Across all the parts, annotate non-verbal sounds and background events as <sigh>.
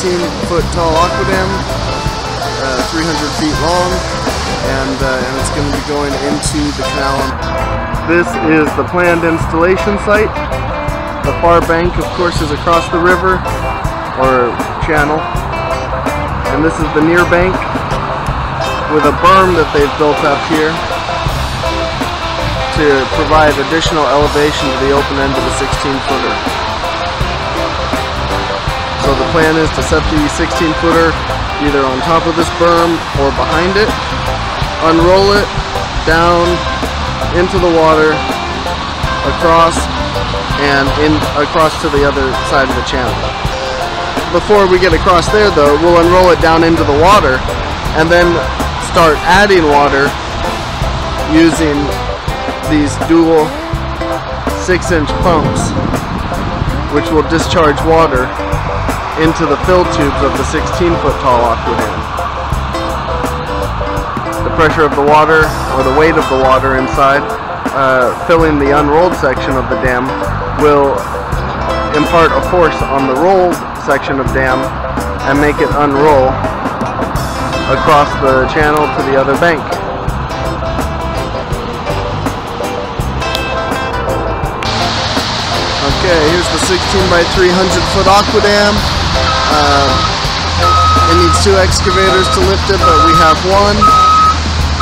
So they've got a 16 foot tall aqua dam, uh, 300 feet long, and, uh, and it's going to be going into the canal. This is the planned installation site. The far bank, of course, is across the river, or channel. And this is the near bank with a berm that they've built up here to provide additional elevation to the open end of the 16 footer. So the plan is to set the 16 footer either on top of this berm or behind it, unroll it down into the water, across, and in across to the other side of the channel. Before we get across there though, we'll unroll it down into the water and then start adding water using these dual 6 inch pumps which will discharge water into the fill tubes of the 16 foot tall aqua dam. The pressure of the water or the weight of the water inside uh, filling the unrolled section of the dam will impart a force on the rolled section of dam and make it unroll across the channel to the other bank. Okay, here's the 16 by 300 foot aqua dam. Uh, it needs two excavators to lift it, but we have one.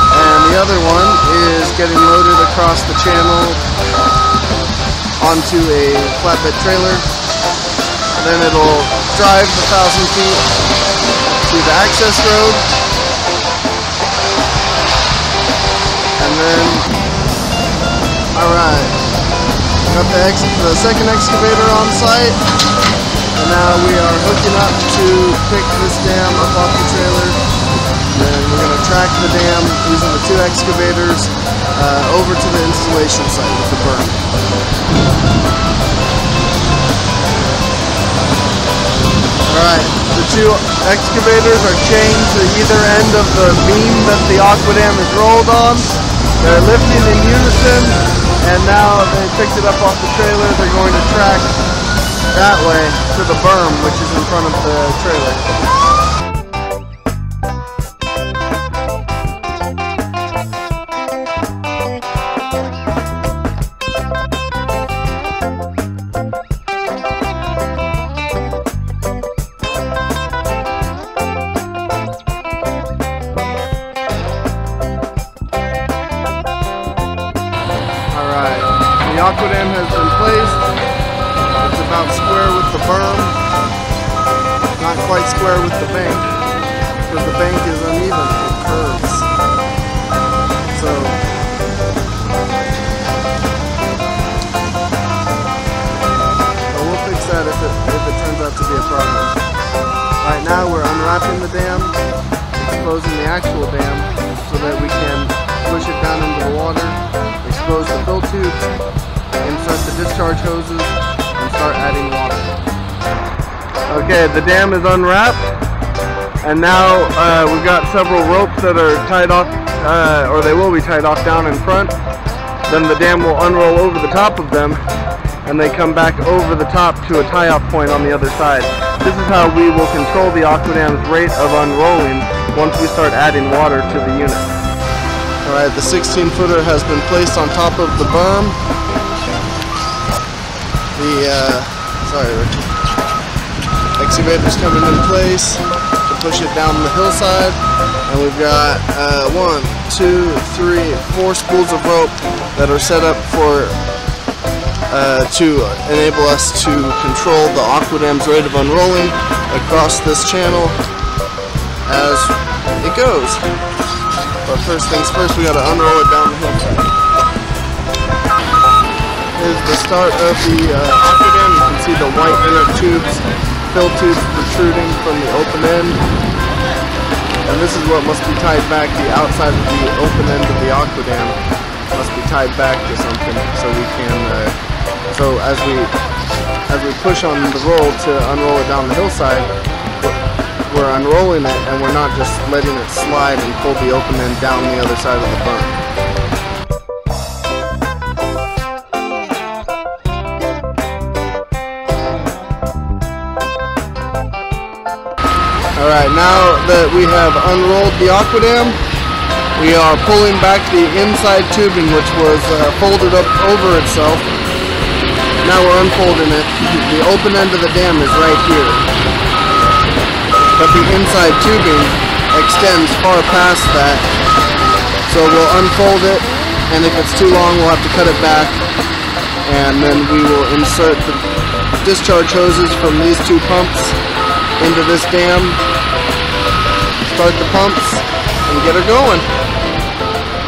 And the other one is getting loaded across the channel onto a flatbed trailer. And Then it'll drive the thousand feet to the access road. And then, alright, got the, the second excavator on site. And now we are hooking up to pick this dam up off the trailer. Then we're going to track the dam using the two excavators uh, over to the installation site with the berm. Alright, the two excavators are chained to either end of the beam that the aquadam is rolled on. They're lifting in unison, and now they picked it up off the trailer. They're going to track that way to the berm, which is in front of the trailer. Square with the bank. Because the bank is uneven. It curves. So but we'll fix that if it if it turns out to be a problem. Right now we're unwrapping the dam, exposing the actual dam so that we can push it down into the water, expose the fill tubes, insert the discharge hoses, and start adding water. Okay, the dam is unwrapped, and now uh, we've got several ropes that are tied off, uh, or they will be tied off down in front. Then the dam will unroll over the top of them, and they come back over the top to a tie-off point on the other side. This is how we will control the aqua dam's rate of unrolling once we start adding water to the unit. Alright, the 16 footer has been placed on top of the berm. The, uh, sorry Richard. Excavator's coming in place to push it down the hillside. And we've got uh, one, two, three, four spools of rope that are set up for uh, to enable us to control the aqua dam's rate of unrolling across this channel as it goes. But first things first, we gotta unroll it down the hillside. Here's the start of the uh, aqua dam. You can see the white inner tubes, fill tubes protruding from the open end. And this is what must be tied back, the outside of the open end of the aqua dam must be tied back to something so we can, uh, so as we, as we push on the roll to unroll it down the hillside, we're unrolling it and we're not just letting it slide and pull the open end down the other side of the berm. Alright, now that we have unrolled the aquadam, we are pulling back the inside tubing which was uh, folded up over itself. Now we're unfolding it. The open end of the dam is right here. But the inside tubing extends far past that. So we'll unfold it and if it's too long we'll have to cut it back and then we will insert the discharge hoses from these two pumps into this dam, start the pumps, and get her going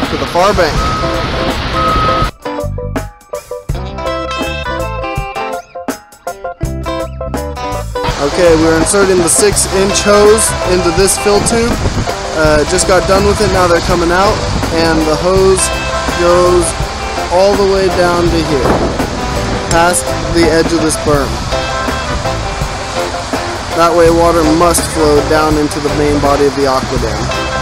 to the far bank. Okay, we're inserting the 6 inch hose into this fill tube. Uh, just got done with it, now they're coming out, and the hose goes all the way down to here, past the edge of this berm. That way water must flow down into the main body of the aqua dam.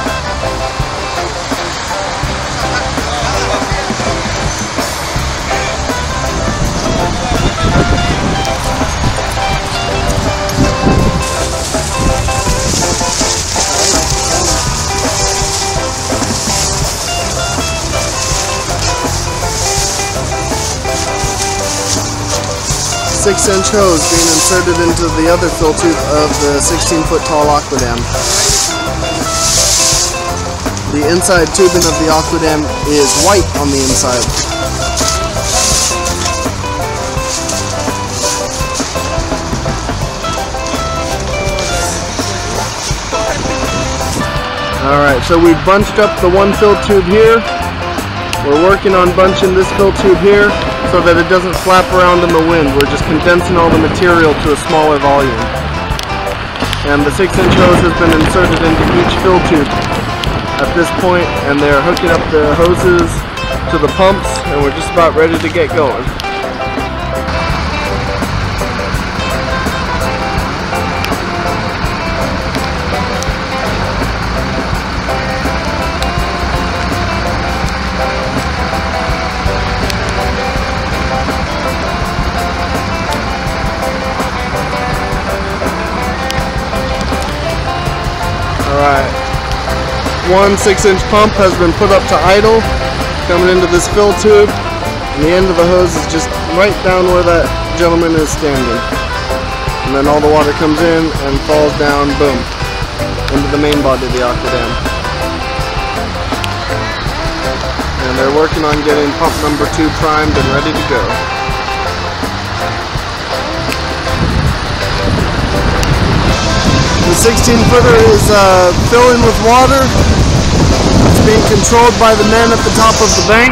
Six inch hose being inserted into the other fill tube of the 16 foot tall aquadam. The inside tubing of the aquadam is white on the inside. Alright, so we've bunched up the one fill tube here. We're working on bunching this fill tube here so that it doesn't flap around in the wind. We're just condensing all the material to a smaller volume. And the 6 inch hose has been inserted into each fill tube at this point and they're hooking up the hoses to the pumps and we're just about ready to get going. Alright. One 6 inch pump has been put up to idle, coming into this fill tube, and the end of the hose is just right down where that gentleman is standing. And then all the water comes in and falls down, boom, into the main body of the aquadam. And they're working on getting pump number two primed and ready to go. The 16 footer is uh, filling with water. It's being controlled by the men at the top of the bank.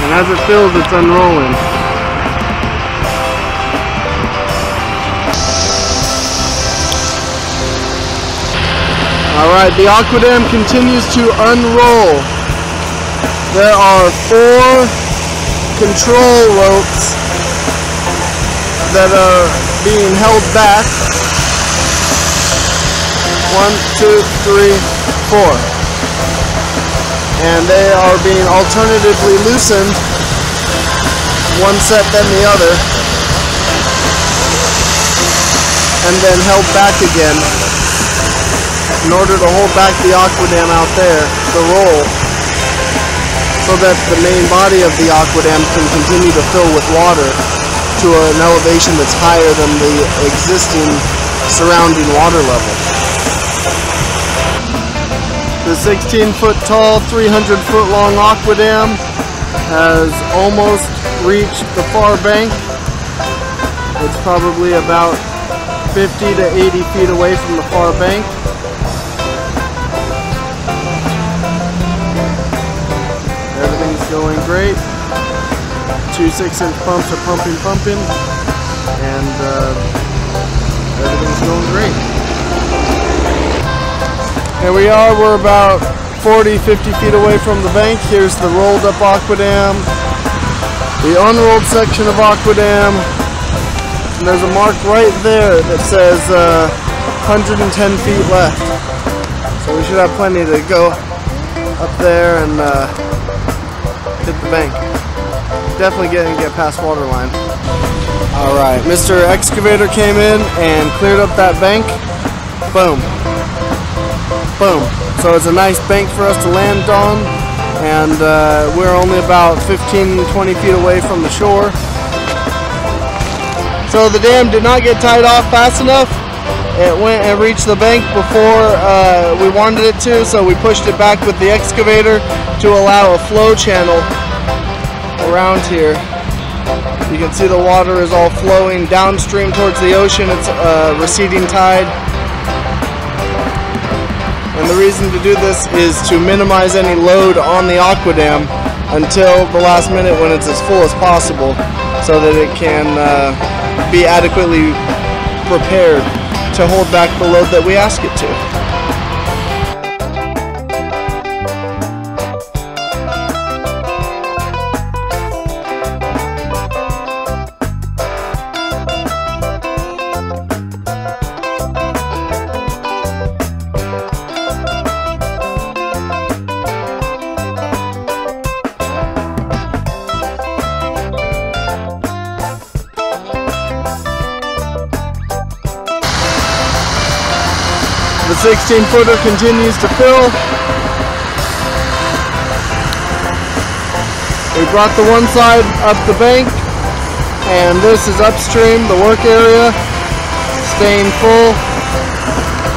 And as it fills, it's unrolling. Alright, the Aquadam continues to unroll. There are four control ropes that are being held back. One, two, three, four. And they are being alternatively loosened, one set then the other, and then held back again in order to hold back the aquadam out there, the roll, so that the main body of the aquadam can continue to fill with water to an elevation that's higher than the existing surrounding water level. The 16 foot tall, 300 foot long aquadam has almost reached the far bank. It's probably about 50 to 80 feet away from the far bank. Two six inch pumps are pumping, pumping, and uh, everything's going great. Here we are, we're about 40, 50 feet away from the bank. Here's the rolled up aquadam, the unrolled section of aquadam, and there's a mark right there that says uh, 110 feet left. So we should have plenty to go up there and uh, hit the bank. Definitely getting get past water line. All right, Mr. Excavator came in and cleared up that bank. Boom. Boom. So it's a nice bank for us to land on, and uh, we're only about 15, 20 feet away from the shore. So the dam did not get tied off fast enough. It went and reached the bank before uh, we wanted it to, so we pushed it back with the excavator to allow a flow channel around here. You can see the water is all flowing downstream towards the ocean. It's a receding tide. And the reason to do this is to minimize any load on the aqua dam until the last minute when it's as full as possible so that it can uh, be adequately prepared to hold back the load that we ask it to. The 16 footer continues to fill. We brought the one side up the bank and this is upstream, the work area, staying full.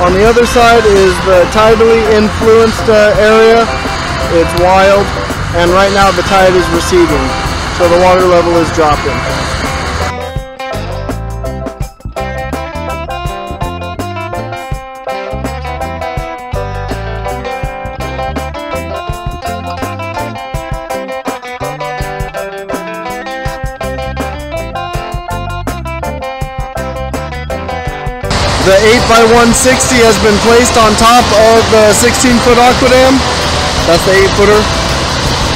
On the other side is the tidally influenced uh, area. It's wild and right now the tide is receding, so the water level is dropping. The 8x160 has been placed on top of the 16 foot aquadam. That's the 8 footer.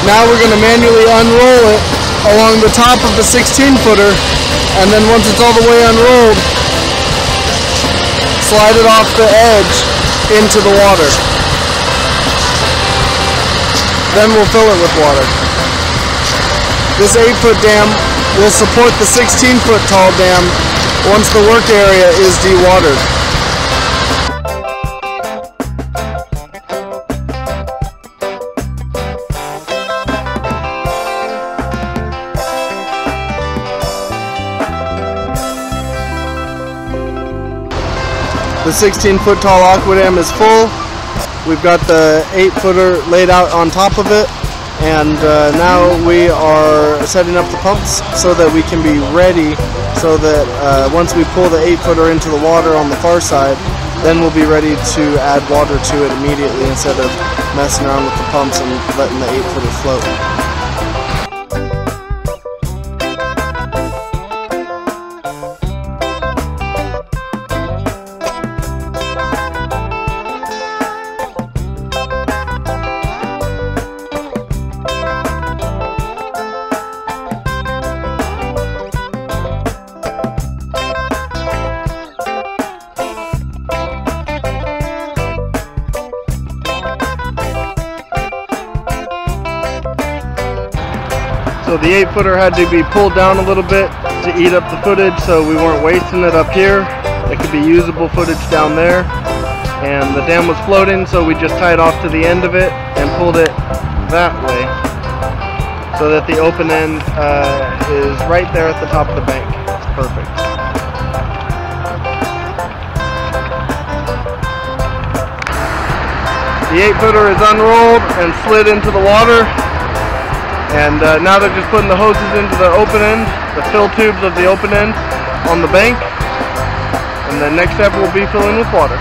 Now we're going to manually unroll it along the top of the 16 footer and then once it's all the way unrolled, slide it off the edge into the water. Then we'll fill it with water. This 8 foot dam will support the 16 foot tall dam once the work area is dewatered. The 16 foot tall aqua dam is full. We've got the 8 footer laid out on top of it and uh, now we are setting up the pumps so that we can be ready so that uh, once we pull the 8 footer into the water on the far side then we'll be ready to add water to it immediately instead of messing around with the pumps and letting the 8 footer float. So the 8 footer had to be pulled down a little bit to eat up the footage so we weren't wasting it up here. It could be usable footage down there. And the dam was floating so we just tied off to the end of it and pulled it that way so that the open end uh, is right there at the top of the bank. It's perfect. The 8 footer is unrolled and slid into the water and uh, now they're just putting the hoses into the open end, the fill tubes of the open end on the bank. And the next step will be filling with water.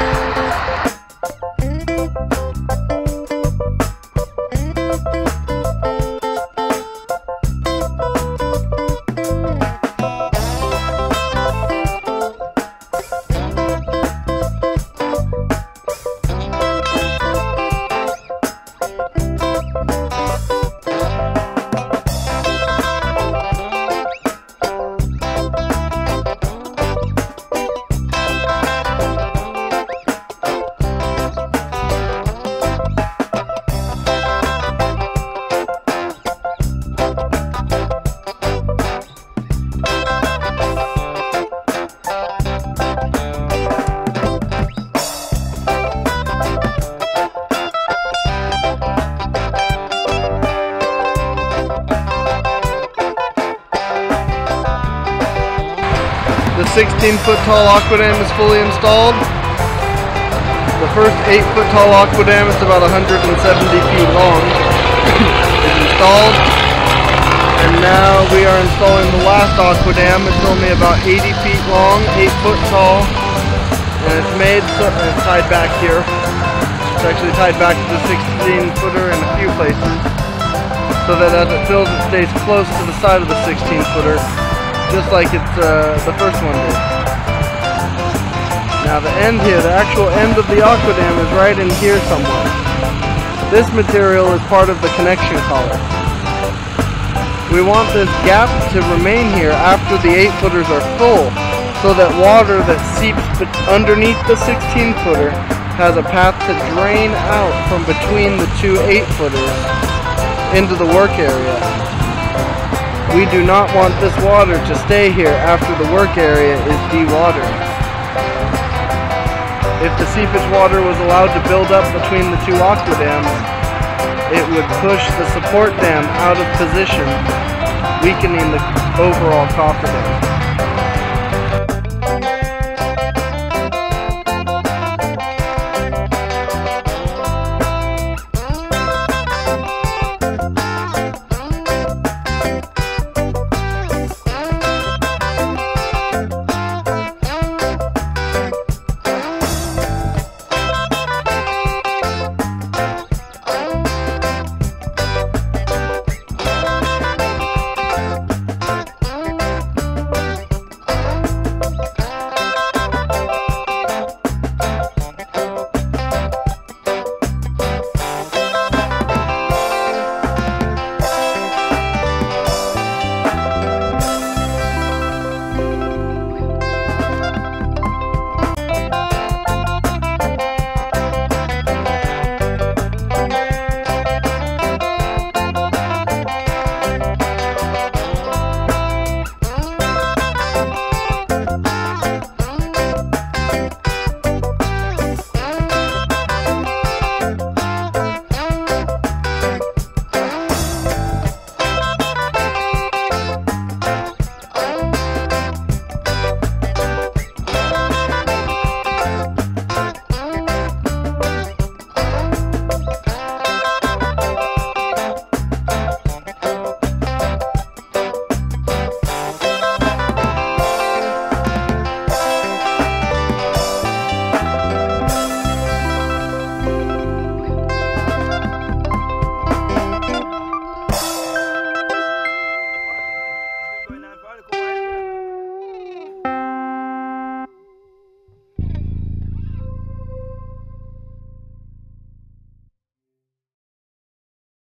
Foot tall aquadam is fully installed. The first 8 foot tall aquadam, is about 170 feet long, <coughs> is installed. And now we are installing the last aquadam. It's only about 80 feet long, 8 foot tall, and it's made so, and it's tied back here. It's actually tied back to the 16 footer in a few places so that as it fills it stays close to the side of the 16 footer just like it's uh, the first one did. Now the end here, the actual end of the aquadam is right in here somewhere. This material is part of the connection collar. We want this gap to remain here after the 8 footers are full so that water that seeps underneath the 16 footer has a path to drain out from between the two 8 footers into the work area. We do not want this water to stay here after the work area is dewatered. If the seepage water was allowed to build up between the two aquadams, it would push the support dam out of position, weakening the overall cofferdam.